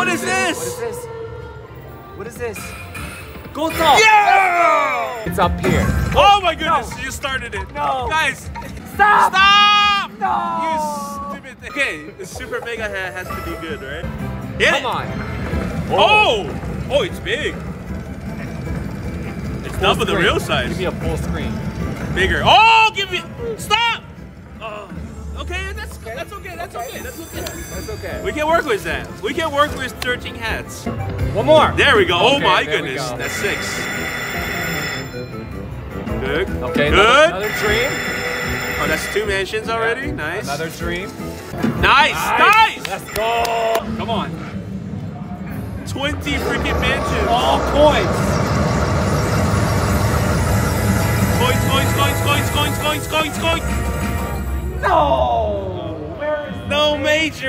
What is What is this? this? What is this? Go salt. Yeah! It's up here. Oh my goodness, you started it. No. Guys, Stop. stop! No. You stupid thing. Okay, the super mega hat has to be good, right? Hit Come it. on. Oh! Oh, it's big. It's Full double the real size. Give me a full screen. Bigger. Oh, give me. Stop! Oh, okay, that's that's okay. That's okay. That's okay. That's okay. We can work with that. We can work with 13 hats. One more. There we go. oh my goodness. go. That's six. Good. Okay. Good. Another, another dream. Oh, that's two mansions already. Nice. Another dream. Nice. Nice. Let's go. Come on. 20 freaking mansions. All coins. Coins, coins, coins, coins, coins, coins, coins, coins. No. Where is No major.